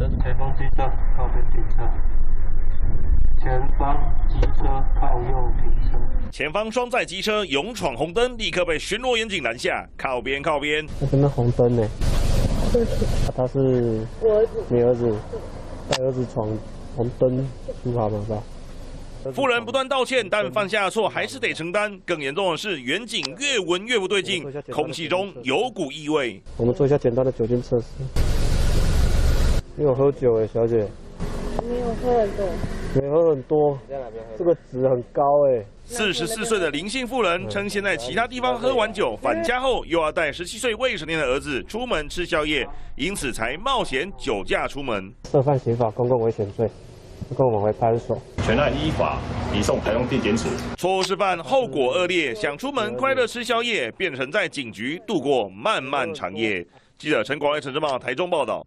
灯，前方机车靠边停车，前方机车靠右停车。前方双载机车勇闯红灯，立刻被巡逻员警拦下，靠边靠边。那边红灯呢？他是我儿子，你儿子带儿子闯红灯出跑嘛，是吧？夫人不断道歉，但犯下错还是得承担。更严重的是，远景越闻越不对劲，空气中有股异味。我们做一下简单的酒精测试。你有喝酒哎，小姐？没有喝很多。没喝很多。这个值很高哎。四十四岁的林姓妇人称，先在其他地方喝完酒，返家后又要带十七岁未成年的儿子出门吃宵夜，因此才冒险酒驾出门。涉犯刑法公共危险罪。跟我们回派出所，全案依法移送台中地检署。错误示范，后果恶劣，想出门快乐吃宵夜，变成在警局度过漫漫长夜。记者陈广威、陈志茂台中报道。